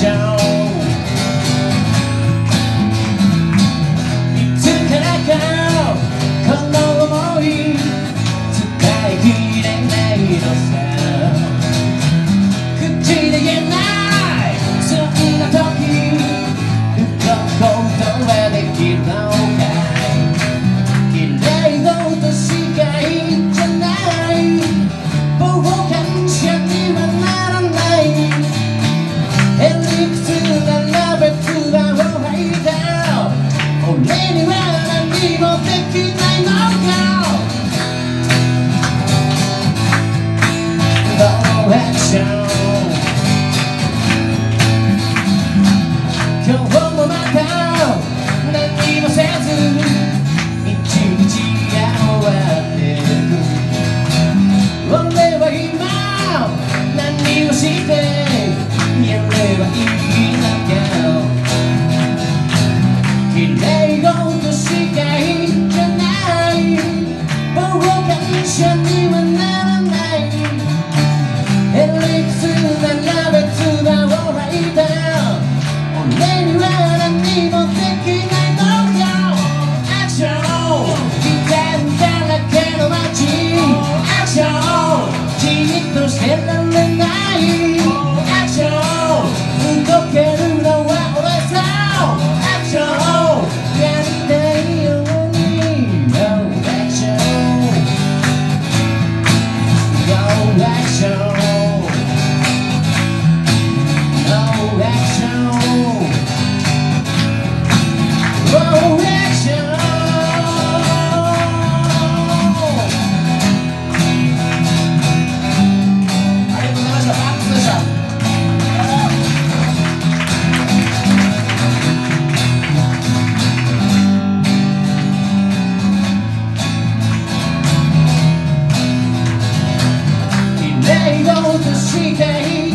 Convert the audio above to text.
shine. back down. Uh, Then she can't